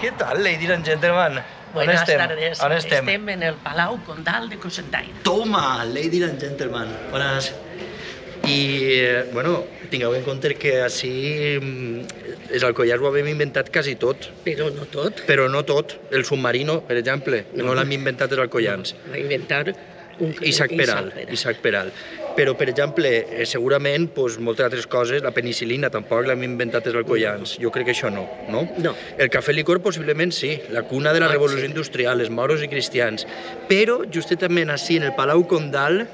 Què tal, ladies and gentlemen? Buenas On estem? tardes. On estem? Estem en el Palau Condal de Cocentaina. Toma, ladies and gentlemen. Bones. I, eh, bueno, tingueu en compte que així mm, els alcoiars ho hem inventat quasi tot, Però no tot. però no tot. El submarino, per exemple, no, No. l'han inventat els alcoians. Va inventar un... Isaac Peral, Isaac Peral. Però, per exemple, eh, segurament, pues, moltes altres coses, la penicilina tampoc l'hem inventat els alcoians. Jo crec que això no, no? No. El cafè licor possiblement sí, la cuna de la Ah, revolució sí. industrial, els moros i cristians. Però, justament així, en el Palau Condal,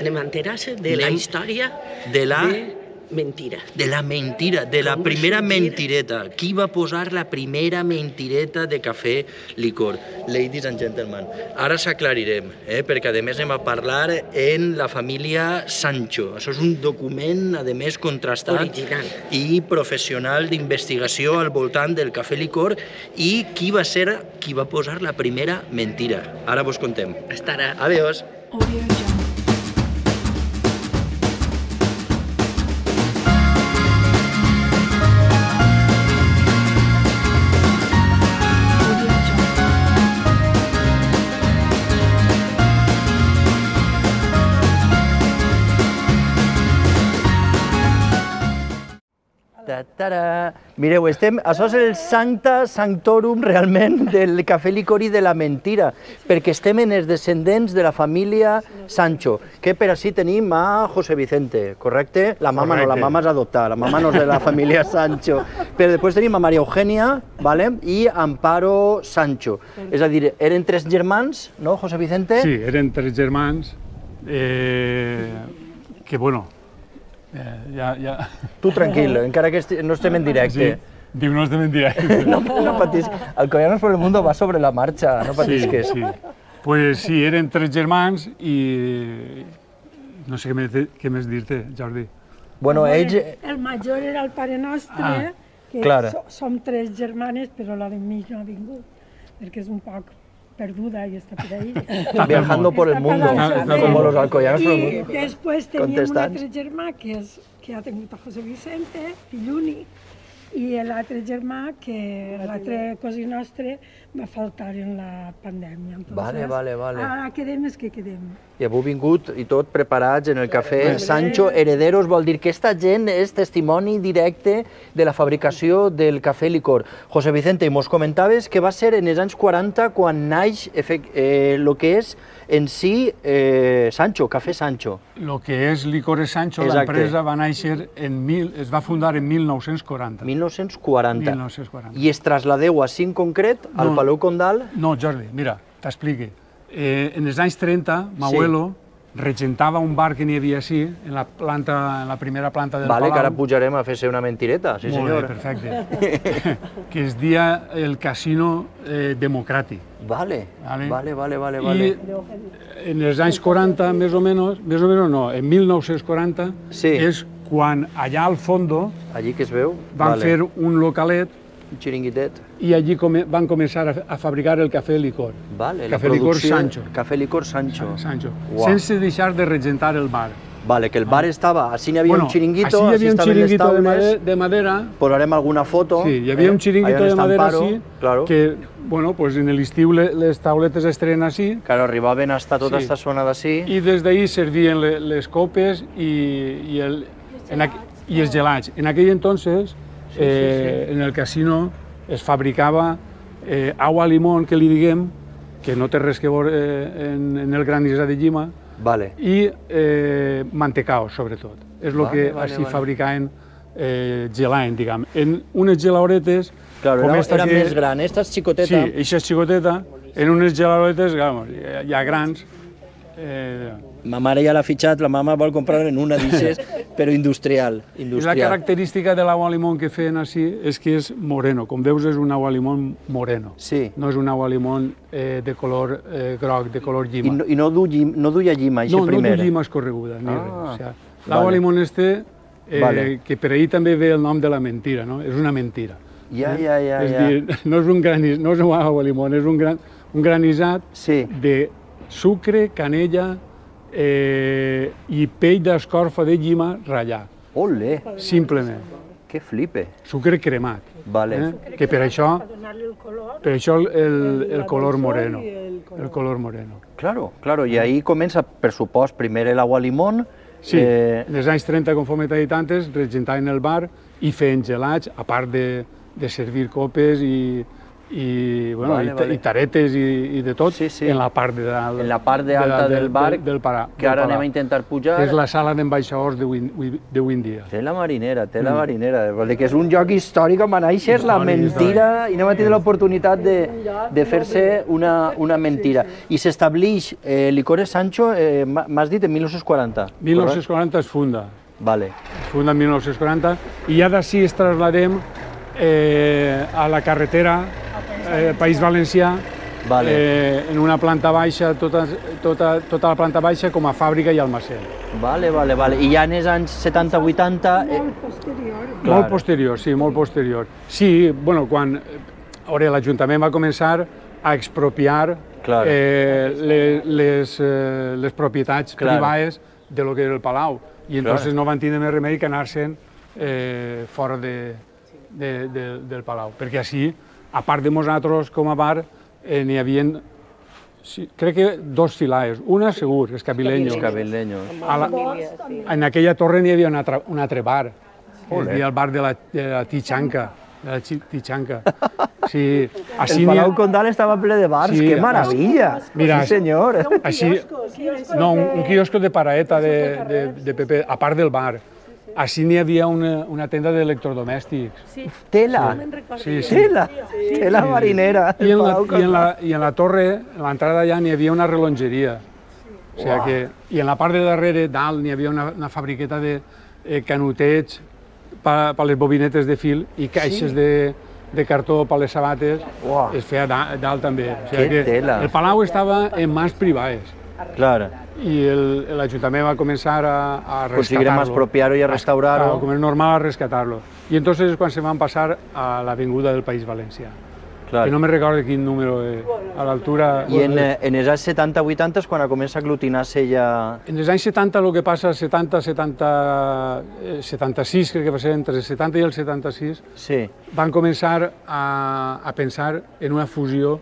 Anem a enterar-se de la història de la... de mentira. De la mentira, de la primera mentireta. Qui va posar la primera mentireta de cafè licor? Ladies and gentlemen. Ara s'aclarirem, eh? perquè a més anem a parlar en la família Sancho. Això és un document, a més, contrastat Original. i professional d'investigació al voltant del cafè licor i qui va ser qui va posar la primera mentira. Ara vos contem. Estarà... Adiós. Audio Mireu, estem, això és el Sancta Sanctorum realment del cafè licori de la mentira, perquè estem en els descendents de la família Sancho, que per així tenim a José Vicente, correcte? La mama no, la Correcte. mama és adoptada, la mama no és de la família Sancho. Però després tenim a Maria Eugènia, ¿vale? i Amparo Sancho. És a dir, eren tres germans, no, José Vicente? Sí, eren tres germans eh, que, bueno, eh, ja... ja... Tu tranquil, encara que esti- no estem en directe. Sí, diu, no estem en directe. No, no patis. Alcoyanos por el mundo va sobre la marcha, no patisques. sí. Pues sí, eren tres germans i no sé què més, què més dir-te, Jordi. Bueno, ells... El major era el pare nostre, Ah, que clar. so, som tres germanes, però la de mig no ha vingut, perquè és un poc perduda per ahí. viajando por el mundo, Está como los alcoyanos por el I mundo. després teníem Contestants. germà que, és, que ha tingut a José Vicente, fill únic, i l'altre germà, que l'altre cosí nostre, va faltar en la pandèmia. Entonces, Vale, vale, vale. Ara quedem és que quedem. I heu vingut i tot preparats en el cafè Sancho Herederos, vol dir que esta gent és testimoni directe de la fabricació del cafè licor. José Vicente, i mos comentaves que va ser en els anys 40 quan naix eh, lo que és en si eh, Sancho, Cafè Sancho. Lo que és Licores Sancho, l'empresa va néixer en mil, es va fundar en 1940. 1940. 1940. I es trasladeu així en concret al No. Palau Condal? No, Jordi, mira, t'explique. Eh, en els anys 30, Mauelo regentava un bar que n'hi havia així, en la, planta, en la primera planta del Vale, que Palau. ara pujarem a fer-se una mentireta, sí Molt senyor. bé, perfecte. que es dia el Casino eh, Democràtic. Vale, Vale. vale, vale, vale, vale. I en els anys 40, més o menys, més o menys no, en 1940, Sí. és quan allà al fondo Allí que es veu? van vale. fer un localet un xiringuitet. I allí come, van començar a, a fabricar el cafè licor. Vale, Cafè la licor Sancho. Cafè licor Sancho. Sancho. Uau. Sense deixar de regentar el bar. Vale, que el bar estava, així n'hi havia un xiringuito, així hi havia un les xiringuito de, taules, made- de madera, posarem alguna foto. sí, hi havia eh? un xiringuito de madera així, claro, que, bueno, pues en l'estiu le- les tauletes es treien així, Claro, arribaven hasta tota Sí. esta zona d'ací. i des d'ahí servien le, les copes i, i, el, en aqu, i els gelats. En aquell entonces, eh, en el casino es fabricava eh, agua limón, que li diguem, que no té res que veure eh, en, en el granissat de llima, Vale. i eh, mantecao, sobretot. És el Vale, que vale, així vale. fabricaven eh, gelaen, diguem. En unes gelauretes, Claro, com era, esta era que... més gran, esta és xicoteta. Sí, eixa és xicoteta, en unes gelauretes, ja, ja grans, eh, Ma mare ja l'ha fitxat, la mama vol comprar en una d'ixes, però industrial. I la industrial. característica de l'agua limón que feien així és que és moreno. Com veus, és un agua limón moreno. Sí. No és un agua limón eh, de color eh, groc, de color I llima. no, i no, du, llim, no duia llima, això no, primer. no du llima escorreguda, ni Ah, res. O sigui, l'agua vale. limón este, eh, Vale. que per ahí també ve el nom de la mentira, no? És una mentira. Ja, ja, ja, és ja. dir, no és un granis, no és un agua limón, és un, gran, un granissat Sí. de sucre, canella eh, i pell d'escorfa de llima ratllar. Ole. Simplement. Que flipe. Sucre cremat. Vale. Eh? Que per això, Per el això el, el, el color moreno. El color moreno. Claro, claro, i ahí comença, per supost, primer l'agua limón, Sí, eh, en els anys 30, conforme t'he dit antes, regentaven el bar i feien gelats, a part de, de servir copes i, i, bueno, Vale, i, vale. i taretes i, i de tot, Sí, sí. en la part de dalt. en la part de alta del bar, del, del, para, que ara del anem a intentar pujar. que és la sala d'ambaixadors d'avui d'avui en dia. Té la marinera, té la marinera. Vol dir que és un lloc històric on va néixer la Històric, mentira i anem a tenir l'oportunitat de, de fer-se una, una mentira. I s'estableix eh, Licores Sancho, eh, m'ha- m'has dit, en 1940. 1940 es funda, Vale. es funda en 1940 i ja d'ací es trasladem eh, a la carretera eh, País Valencià Vale. eh, en una planta baixa, tota, tota, tota la planta baixa com a fàbrica i almacén. Vale, vale, vale. I ja en els anys 70-80... Eh, Molt posterior. Clar. Molt posterior, sí, molt posterior. Sí, bueno, quan eh, l'Ajuntament va començar a expropiar Clar. eh, les, les, eh, les propietats Clar. privades de lo que era el Palau. I Clar. entonces no van tindre més remei que anar-se'n eh, fora de, de, de, del Palau. Perquè així, a part de nosaltres com a bar, eh, n'hi havia, sí, crec que dos filaes. Una segur, els cabileños. A la, en aquella torre n'hi havia un altre, un altre bar. Hi havia el bar de la, de la Tichanca. De la Tichanca. Sí, així El Palau Condal estava ple de bars, Sí, que maravilla! Mira, sí, senyor. Així, no, un, un quiosco de paraeta de, de, de Pepe, a part del bar. Així n'hi havia una, una tenda d'electrodomèstics. Tela, Sí, sí. tela, tela marinera. I en, la, i, en la, I en la torre, a l'entrada allà, n'hi havia una relongeria. O sigui que, I en la part de darrere, dalt, n'hi havia una, una fabriqueta de eh, canutets per, per les bobinetes de fil i caixes de, de cartó per les sabates. Uah. Es feia da- dalt també. O Que que tela. El palau estava en mans privades Clar, i el- l'Ajuntament va començar a, a rescatar-lo. Conseguirem expropiar-ho i a restaurar-ho. Claro, como es normal, a rescatarlo. Y entonces es cuando se van a pasar a la avinguda del País Valencià. clar. Que no me recordo quin número, eh, a l'altura... I en, en els anys 70-80 és quan comença a aglutinar-se ja... En els anys 70 el que passa, 70, 70, eh, 76, crec que va ser entre el 70 i el 76, Sí, van començar a, a pensar en una fusió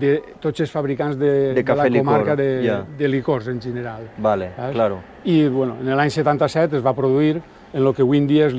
de tots els fabricants de, De cafè la licor, comarca de, ja. de licors en general. vale, saps? claro. I bueno, en l'any 77 es va produir en el que avui en dia és.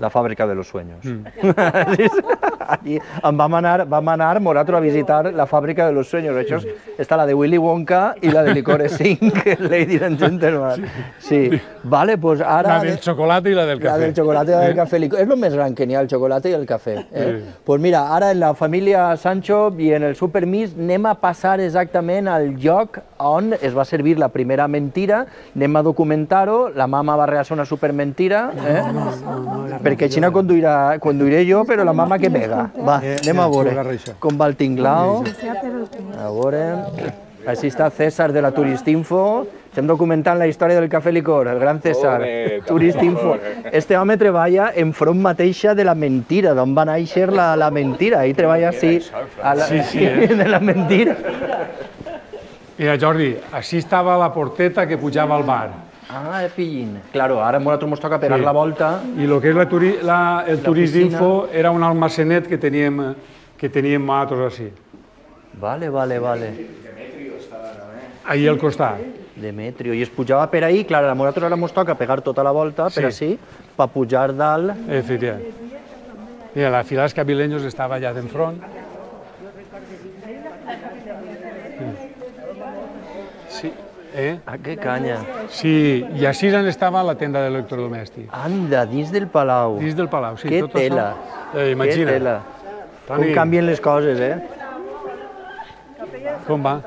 La fàbrica de los sueños. Mm. Allí em vam anar, vam anar Morato a visitar la fàbrica de los sueños. Això és, està la de Willy Wonka i la de Licores 5, Lady and Gentleman. Sí. Vale, pues ara... La del xocolata i la del La cafè. del xocolata i la del cafè. licor. És el més gran que n'hi ha, el xocolata i el cafè. Eh? Sí. Pues mira, ara en la família Sancho i en el Supermís anem a passar exactament al lloc on es va servir la primera mentira, anem a documentar-ho, la mama va realitzar una supermentira, eh? perquè així no conduirà, conduiré jo, però la mama que pega. Va, anem a veure com va el tinglao. A veure... Així està César de la Turistinfo. Estem documentant la història del cafè licor, el gran César. Turistinfo. Este home treballa en front mateixa de la mentira, d'on va néixer la, la mentira. Ell treballa així, a la, Sí, sí, eh? de la mentira. Mira, Jordi, així estava la porteta que pujava al bar. Ah, pillín. Claro, ara a nosaltres ens toca pegar Sí. la volta. I el que és la, turi, la, el Turistinfo era un almacenet que teníem, que teníem nosaltres així, Vale, vale, vale. ahí al costat. Demetrio. I es pujava per ahí, clar, a nosaltres ara ens toca pegar tota la volta, per Sí. així, per pujar dalt. Efectivament. Mira, la fila dels cabileños estava allà d'enfront. Eh? Ah, que canya. Sí, i així on estava la tenda d'electrodomèstics. Anda, dins del Palau. Dins del palau, sí. que tot tela. Això, eh, imagina. Que tela. Com Toni, canvien les coses, eh? com va?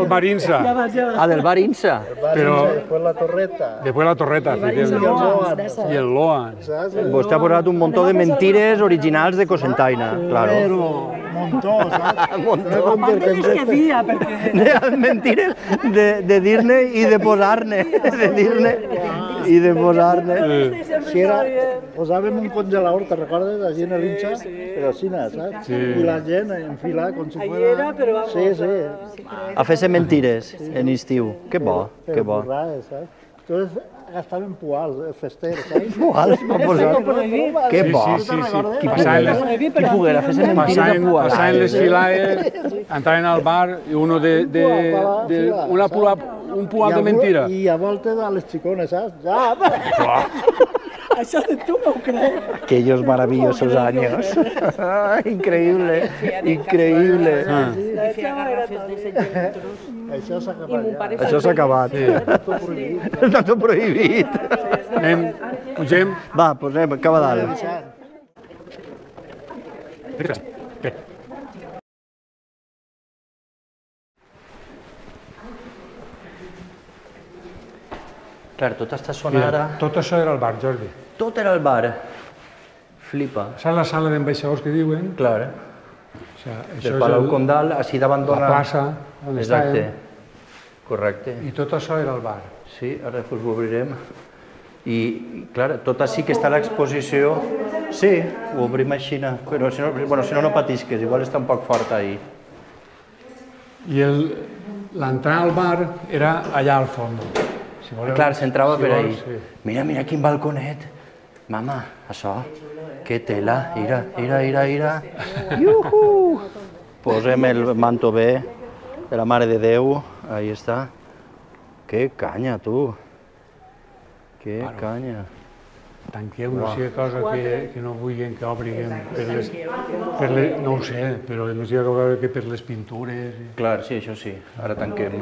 El Marinsa, Ah, del bar Insa. però Después la torreta. després la torreta, efectivament. I el Loan. Vostè ha posat un muntó de mentires originals de Cosentaina, claro. Pero montó, ¿sabes? Montó. Dius que dia, perquè De mentires de, de dir-ne i de posar-ne. De dir-ne i de posar-ne. Si era, posàvem un congelador, te recordes? Allí en el hincha, però així, saps? Sí. I la gent en fila, com si fuera... era, però vamos. Sí, sí. A fer-se mentires en estiu. Que bo, que bo. Burrades, saps? Entonces, gastaven puals, eh, festers, saps? Puals, va posar... Que Sí, bo. sí, sí, sí. Qui Passaven les, poguera, qui poguera fer mentires de passaven, puals. passaven les filades, entraven al bar i uno de, de, de una pula, un pual de mentira. I a voltes a les xicones, saps? Ja, Això de tu no ho crec. Aquellos maravillosos años. increíble, increíble. Ah. això s'ha acabat ja. Això s'ha acabat. Està tot prohibit. Anem, pugem. Va, posem, acaba dalt. Bé. Clar, tot està Mira, sonant ara. tot això era el bar, Jordi. Tot era el bar. Flipa. Saps la sala d'ambaixadors que diuen? Clar, O sigui, això del és Palau el, Condal, així davant la plaça on Exacte. estàvem. Correcte. I tot això era el bar. Sí, ara pues, ho obrirem. I, clar, tot així que està l'exposició... Sí, ho obrim així, però si no, bueno, si no, no patisques, igual està un poc fort ahí. I el- l'entrada al bar era allà al fons. Si voleu, Clar, s'entrava si per ahí. Sí. Mira, mira quin balconet. Mama, això, que tela, ira, ira, ira, ira. Iuhu! Posem el manto bé de la Mare de Déu, ahí està. Que canya, tu. Que canya. Tanqueu no sigui cosa que, que no vulguin que obriguem per les, per les, no ho sé, però no cosa que per les pintures. i- Clar, sí, això sí. Ara tanquem.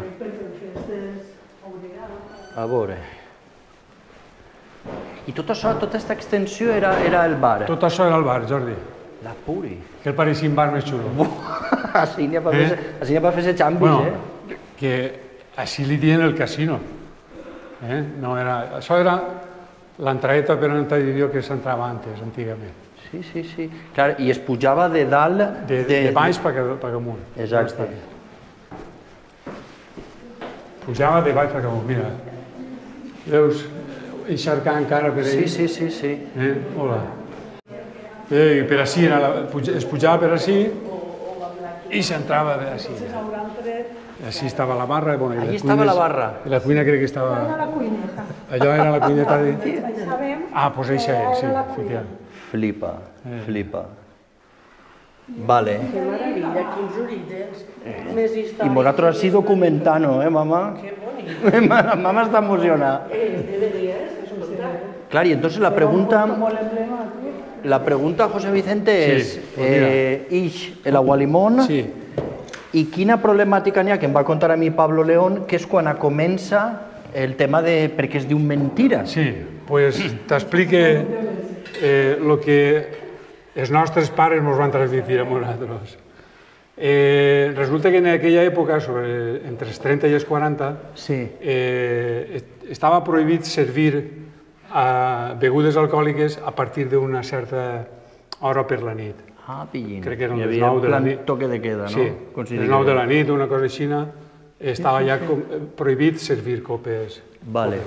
A veure. I tot això, tota aquesta extensió era, era el bar. Tot això era el bar, Jordi. La puri. Que el pareixia un bar més xulo. Així n'hi ha per Eh? fer, així n'hi ha per fer xambis, Bueno, eh? que així li diuen el casino. Eh? No era, això era l'entradeta per entrar idioma que s'entrava antes, antigament. Sí, sí, sí. Clar, i es pujava de dalt... De, de, de baix per, per amunt. Exacte. Pujava de baix per amunt, mira. Veus, eixarcar encara per Sí, ahí. sí, sí, sí. Eh? Hola. Eh, per així, era la, es pujava per així i s'entrava per així. Així estava la barra. Bueno, i Allí les estava la cuines- barra. I la cuina crec que estava... La cuineta. Allò era la cuineta de... Sabem Ah, doncs això és, sí, efectivament. Flipa, Eh. Vale. Que maravilla, quins orígens més I històrics. vosaltres així documentant-ho, eh, mama? Que bonic. Està emocionada. Eh, deberías, escolta. Clar, y entonces la pregunta, la pregunta, José Vicente, Sí, és, pues mira. eh, ix, el agualimón, Sí, i quina problemàtica n'hi ha, que em va contar a mi Pablo León, que és quan comença el tema de per què es diu mentira. sí, pues t'explique eh, lo que els nostres pares ens van transmitir a nosaltres. Eh, resulta que en aquella època, sobre, entre els 30 i els 40, Sí. eh, est- estava prohibit servir a begudes alcohòliques a partir d'una certa hora per la nit. Ah, pillín. Crec que eren les havia 9 un de la nit. toque de queda, no? Sí, Consideri les 9 de la nit, una cosa així, estava ja com, eh, prohibit servir copes. Vale.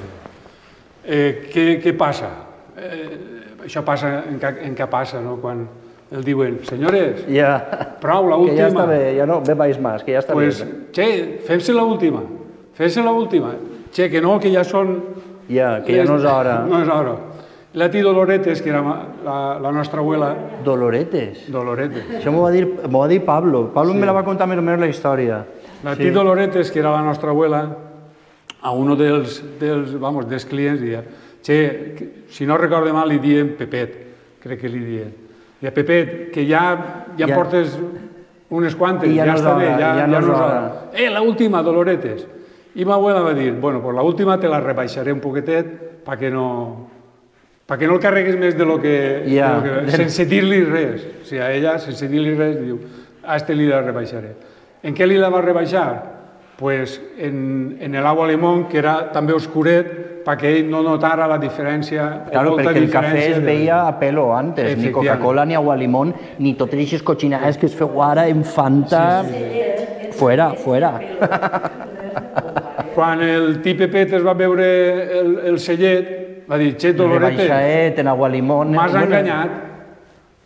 Eh, què, què passa? Eh, això passa en què, en què passa, no? Quan el diuen, senyores, Ja, prou, la que ja està bé, ja no bebais més, que ja està pues, bé. che, fem-se la última, fem-se la última. Che, que no, que ja són... Ja, que ja no és hora. No és hora. La tia Doloretes, que era la, la nostra abuela, Doloretes. Doloretes, Això m'ho va, dir, va dir Pablo. Pablo me la va contar més o menys la història. La tia Doloretes, que era la nostra abuela, a un dels, dels, vamos, dels clients che, que, si no recorde mal, li diem Pepet, crec que li diem. Deia, Pepet, que ja, ja, Ja- portes unes quantes, I ja ja, no és està bé, ja, ja no és és hora. Eh, la última, Doloretes. I ma abuela va dir, bueno, pues la última te la rebaixaré un poquetet perquè no, perquè no el carregues més de lo que... Ja. de lo que sense dir-li res. O sigui, a ella, sense dir-li res, diu, a este li la rebaixaré. En què li la va rebaixar? Pues en, en el agua limón, que era també oscuret, perquè ell no notara la diferència, Claro, molta perquè el cafè es veia a pelo antes, ni. Coca-Cola, ni agua limón, ni totes aquestes cochinades que es feu ara en Fanta... Fuera, fuera. Quan el tip Pepet es va veure el, el cellet, va dir, che, Rebaixaet, en agua limón... m'has Bueno, enganyat,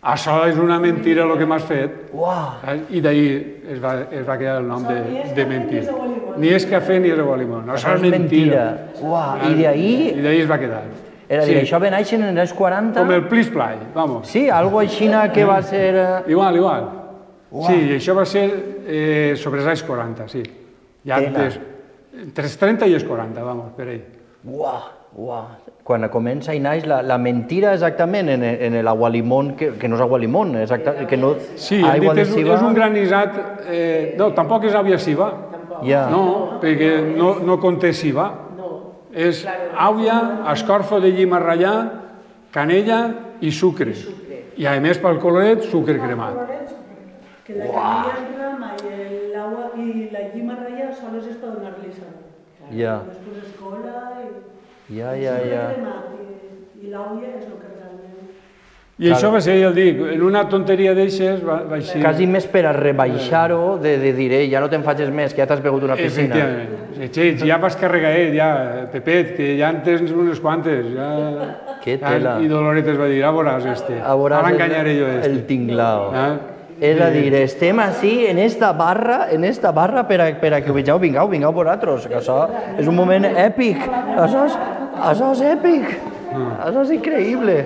això és una mentira el que m'has fet. Uah, I d'ahir es, va, es va quedar el nom de, de mentir. ni és cafè ni és agua limón. Això, és mentira. Uah, I d'ahí, I d'ahí es va quedar. era a dir, això ve néixer en els 40... Com el plis play, vamos. Sí, algo així que va ser... eh, Igual, igual. Sí, i això va ser eh, sobre els anys 40, sí. Ja Tela. des, entre els 30 i els 40, vamos, per ahí. Uah, uah. Quan comença i naix la, la mentira exactament en, en l'agualimón, que, que no és agualimón, exacte, que no... Sí, hem aigua dit, és, civa, és un granissat... Eh, no, tampoc és àvia civa. Ja. No, perquè no, no conté civa. És àvia, escorfo de llima ratllat, canella i sucre. I a més pel coloret, sucre cremat. Que la canilla en rama y el agua y la yema raya solo es para donarle sabor. Ja, Después es cola y, ja, ja, y ja. la olla es lo que realmente... I això va ser, ja el dic, en una tonteria d'eixes va, va així. Quasi més per a rebaixar-ho, de, de dir, "Ei, ja no te'n facis més, que ja t'has begut una piscina. Efectivament. Sí, ja vas carregar, eh, ja, Pepet, que ja en tens unes quantes. Ja... Que Ja, tela. I Doloretes va dir, ah, veuràs este. A veure, Ara enganyaré jo este. El tinglao. Ah. És a dir, estem així en esta barra, en esta barra per a, per a que ho vegeu, vingueu, vingueu vosaltres, que això és un moment èpic, això és, això és èpic, això és increïble.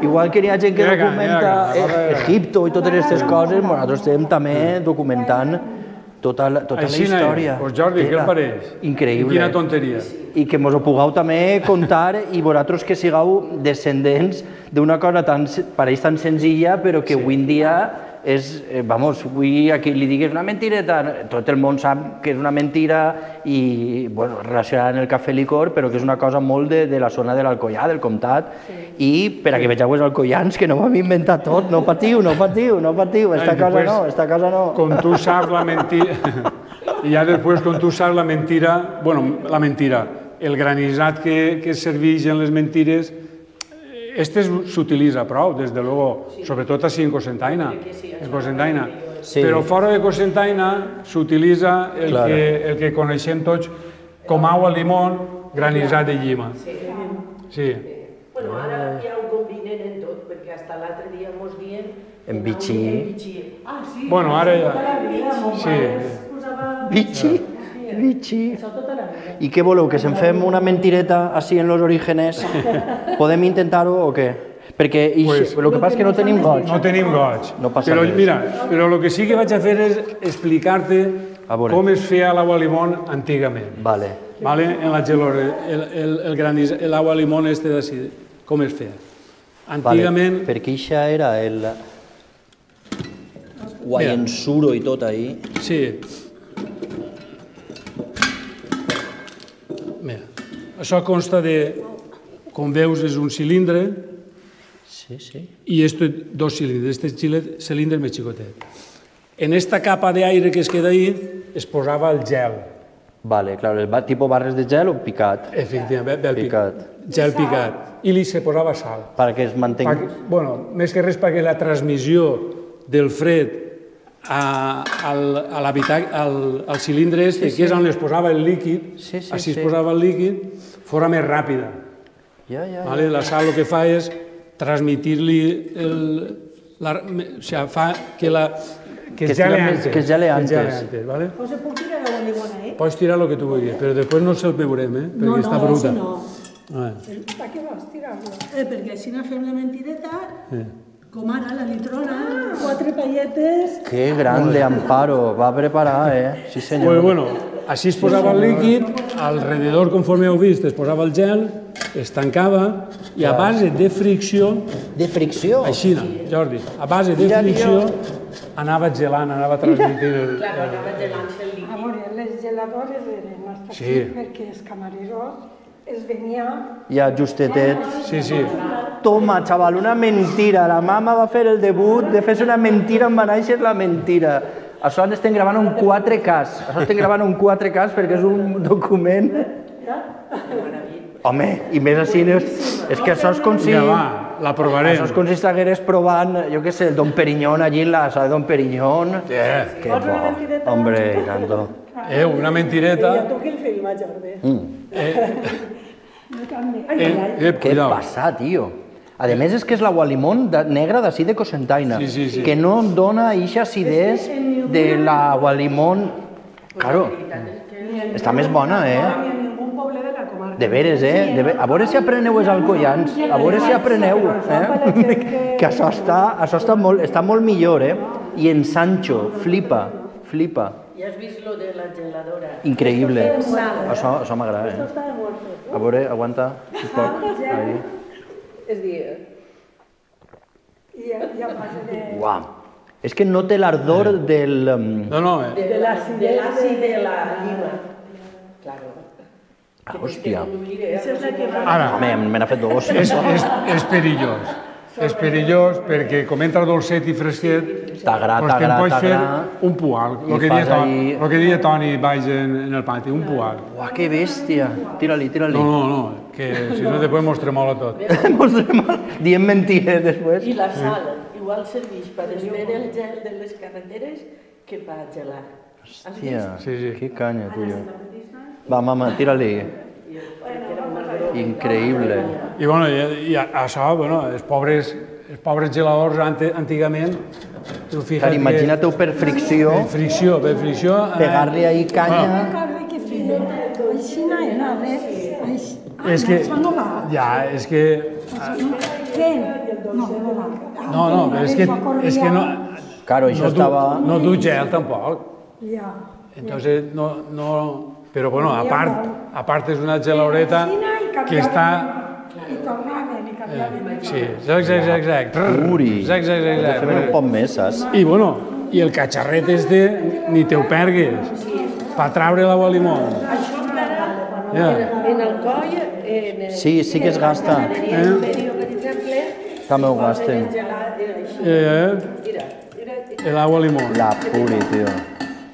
Igual que n'hi ha gent que que- documenta eh, Egipto i totes aquestes coses, nosaltres estem també documentant tota la, tota Així la història. Pues Jordi, què et pareix? Increïble. Quina tonteria. i que mos ho pugueu també contar i vosaltres que sigueu descendents d'una cosa tan, pareix tan senzilla però que avui en dia és, eh, vamos, avui aquí li digues una mentireta, tot el món sap que és una mentira i, bueno, relacionada amb el cafè licor, però que és una cosa molt de, de la zona de l'Alcoià, del comtat, i per a que vegeu els alcoians, que no ho hem inventat tot, no patiu, no patiu, no patiu, esta Ai, cosa després, no, esta cosa no. Com tu saps la mentira... I ja després, com tu saps la mentira... bueno, la mentira, el granissat que, que serveix en les mentires, este es- s'utilitza prou, des de luego, sobretot així en Cosentaina, en Cosentaina. Sí. Però fora de Cosentaina s'utilitza el, Claro. que, el que coneixem tots com aigua limón, granissat de llima. Sí. Bueno, ara ja ho combinen en tot, perquè hasta l'altre dia mos dient... En bitxí. Bitxí. Ah, sí? Bueno, ara ja... Sí. pare tota vida. I què voleu, que se'n fem una mentireta així en los orígenes? Podem intentar-ho o què? Perquè ix, Pues- el que passa és que no tenim goig. No tenim goig. No passa però, res. Mira, però el que sí que vaig a fer és explicar-te com es feia l'aigua limón antigament. Vale. Vale? En la gelora, el, el, el, granis, el agua limón este d'ací, com es feia. Vale, Antigament, perquè això era el... Guaiensuro i tot ahí. sí. Això consta de, com veus, és un cilindre Sí, sí. i esto dos cilindres, este cilindre més xicotet. En esta capa d'aire que es queda ahí es posava el gel. Vale, claro, el tipo barres de gel o picat? Efectivament, el Picat. picat. Gel picat. I li se posava sal. Perquè es mantengui... Perquè, bueno, més que res perquè la transmissió del fred a, al, a al, al cilindre este, sí, sí. que és on es posava el líquid, Sí, sí, així sí. es posava el líquid, fora més ràpida. Ja, ja, ja. Vale? La sal el que fa és transmitir-li el... La, o sigui, fa que la... Que, Que es gele antes. que es gele Que antes. antes, vale? José, puc tirar agua limona, eh? Pots tirar el que tu vulguis, però després no se'l beurem, eh? Perquè No, no, està bruta. si no. Ah, Per què vols tirar-lo? Eh, perquè així no fem la mentireta, eh. Com ara, la litrona, quatre palletes... Que grande, Amparo. Va preparar, eh? Sí, senyor. Pues bueno, així es posava el líquid, alrededor, conforme heu vist, es posava el gel, es tancava, i a base de fricció, De fricció. així, Jordi, a base de Mira, fricció, anava gelant, anava transmitint el... Claro, anava gelant-se el A veure, les geladores eren hasta Sí. aquí, perquè els camareros es venia... Ja, justetet. Sí, sí. Toma, chaval, una mentira. La mama va fer el debut de fer una mentira en va néixer la mentira. Això ens estem gravant un 4K. Això estem gravant un 4K perquè és un document... Home, i més així, és, és que això és com si... Ja va, la provarem. Això és com si estigueres provant, jo què sé, el Don Periñón allí la sala de Don Periñón. Eh, Que bo. Hombre, i tanto. eh, una mentireta... Tu què el feia, Jordi? També. Eh, eh, Què passa, tio? A més és que és l'agualimón de, negra d'ací de Cosentaina, Sí, sí, sí. que no dona eixa acidez de. Claro, La és que Està més bona, eh? De la comarca. De veres, eh? De ve... A veure si apreneu els alcoians, a veure si apreneu, eh? Que això està, això està molt, està molt millor, eh? I en Sancho, flipa, flipa. Ja has vist lo de la geladora. Increïble. Això, això m'agrada, eh? A veure, aguanta un poc. Ahí. És dir, I ja, ja passa de... Uau. És que no té l'ardor del... um, No, no, eh, de l'àcid de, de la llima. Claro. Ah, hòstia. Ara, Home, me n'ha fet dos. és, és, és perillós. És perillós perquè com entra dolcet i fresquet, T'agrada, doncs te'n t'agrada, pots fer t'agrada. un pual, el que, deia Toni, ahí- el que deia Toni baix en, en el pati, un pual. Uau, que bèstia. Tira-li, tira-li. No, no, no, que si no després mos tremola tot. Diem mentides després. I la sal, igual serveix per desfer el gel de les carreteres que per gelar. Hòstia? Sí, sí. que canya, tu jo. Va, mama, tira-li. Increïble. I, bueno, i, i a- això, bueno, els pobres, els pobres geladors ante, antigament, tu fica't Clar, imagina-t'ho per fricció, Per fricció, per fricció... eh, pegar-li ahí canya... Recorda que així no era res. Així. Ah, És que, no, això no va. ja, és que, Fent. No, no va. no, no, però és que, és que no, Claro, això no, estava... no du gel tampoc. Ja. Entonces, no, no, però bueno, a part, a part és una geladoreta que està... Tornaven i canviaven. Sí, exacte, exacte, exacte. Uri. Exacte, exacte, de fer un poc més, saps? I bueno, i el catxarret este, ni te ho pergues, per traure l'aigua limón. Això encara, Ja. en el coll, en Sí, sí que es gasta. la exemple, També ho gasten. Eh, mira, el agua limón. La puri, tio.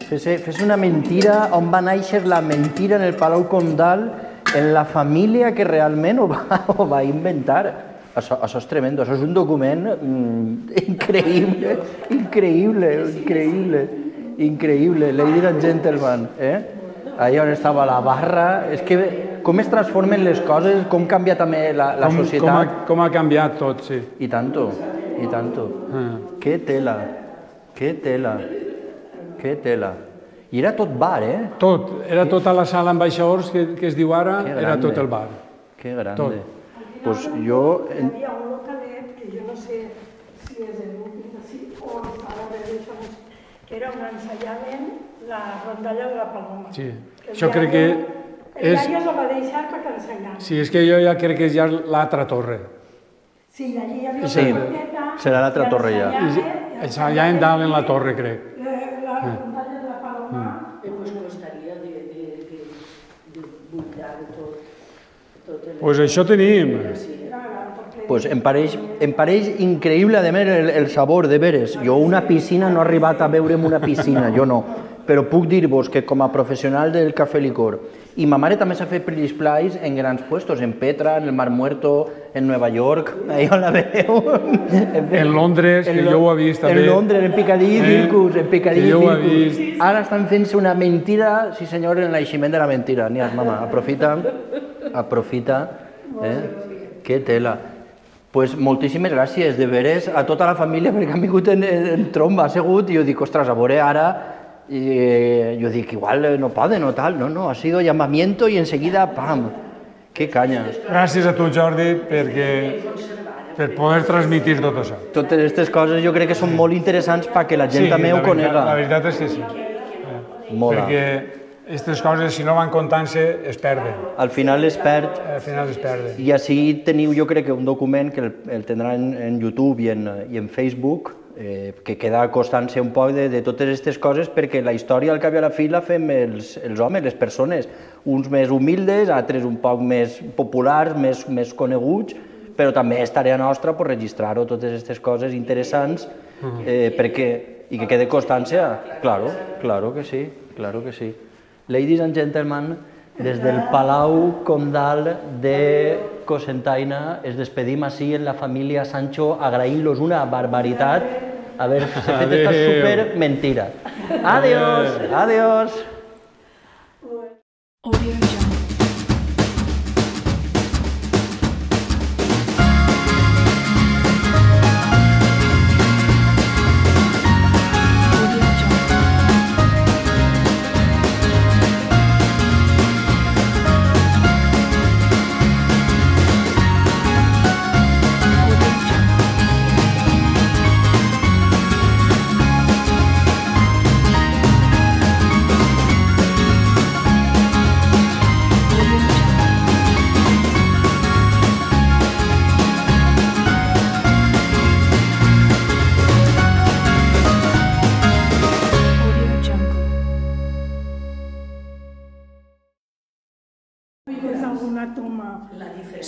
Fes, fes una mentira on va néixer la mentira en el Palau Condal en la família que realment ho va, ho va inventar. Això, això és tremendo, això és un document mm, increïble, increïble, increïble, increïble, ladies and gentlemen, eh? Allà on estava la barra, és que com es transformen les coses, com canvia també la, la com, com, societat. ha, com ha canviat tot, sí. I tanto, i tanto. Ah. Que tela, que tela, que tela. I era tot bar, eh? Tot, era tota la sala ambaixadors que, que es diu ara, Que era tot el bar. Que grande. Tot. Pues jo... Hi havia un localet que jo no sé si és en un així o estava bé d'això, no sé, que era on ensenyaven la rondalla de la Paloma. Sí. El Això crec que El és... iaio la va deixar perquè ensenyava. Sí, és que jo ja crec que és ja l'altra torre. Sí, allí hi havia Sí, una porteta, serà l'altra torre ja. I, això ja en dalt en la torre, crec. La, la rondalla de la Paloma. eh, pues costaria de, de, de, de buidar tot, tot el... Doncs pues això tenim. Pues em pareix, em pareix increïble, a més, el, el sabor, de veres. Jo una piscina no he arribat a veure en una piscina, jo no. Però puc dir-vos que com a professional del cafè licor, i ma mare també s'ha fet displays en grans puestos, en Petra, en el Mar Muerto, en Nova York, ahí on la veu. En Londres, que jo ho he vist també. En Londres, en Piccadilly Eh, Circus, en Piccadilly que jo ho he Circus. vist. Ara estan fent-se una mentira, sí senyor, en l'aixement de la mentira. Nias, mama, aprofita, aprofita, eh? Que tela. Pues moltíssimes gràcies, de veres, a tota la família, perquè han vingut en, en, en tromba, ha segut, i jo dic, ostres, a veure ara, i eh, jo dic, igual eh, no poden o tal, no, no, ha sido llamamiento i enseguida, pam, que canya. Gràcies a tu, Jordi, perquè, per poder transmitir tot això. Totes aquestes coses jo crec que són molt interessants perquè la gent també la ho conega. La veritat és que sí. Mola. Perquè aquestes coses, si no van comptant-se, es perden. Al final es perd Al final es perden. I així teniu, jo crec que un document que el, el tindrà en, en YouTube i en, i en Facebook, eh, que queda acostant-se un poc de, de totes aquestes coses, perquè la història al cap i a la fi la fem els, els homes, les persones, uns més humildes, altres un poc més populars, més, més coneguts, però també és tarea nostra per registrar-ho, totes aquestes coses interessants, eh, perquè, i que quede constància, claro, claro que sí, claro que sí. Ladies and gentlemen, des del Palau Condal de Cosentaina es despedim així en la família Sancho agraint-los una barbaritat haver fet esta Adeu. super mentira. Adiós, adiós. Audio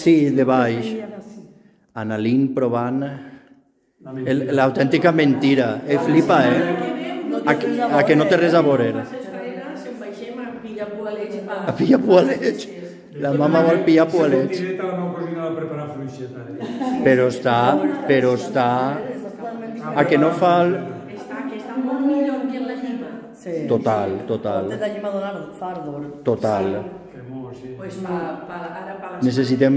Sí, de baix. Annalín provant l'autèntica mentira. Eh, flipa, eh? A, que- a que no té res a veure. A pillar poalets. La mama vol pillar poalets. Però està, però està... A que no fa el... Sí. Total, total, Pues pa, pa, ara pa les Necessitem,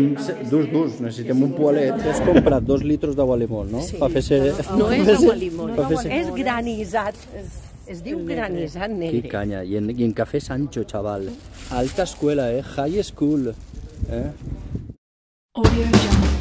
dus, dus, necessitem un poalet. Has comprat dos litros d'aigua limón, no? Sí. Fer ser... No és agua limón, Per fer ser... és granissat. Es, diu granissat Qué negre. caña. Y en, y en Café Sancho, chaval. Alta escuela, eh? High school. Eh? Audio Jungle.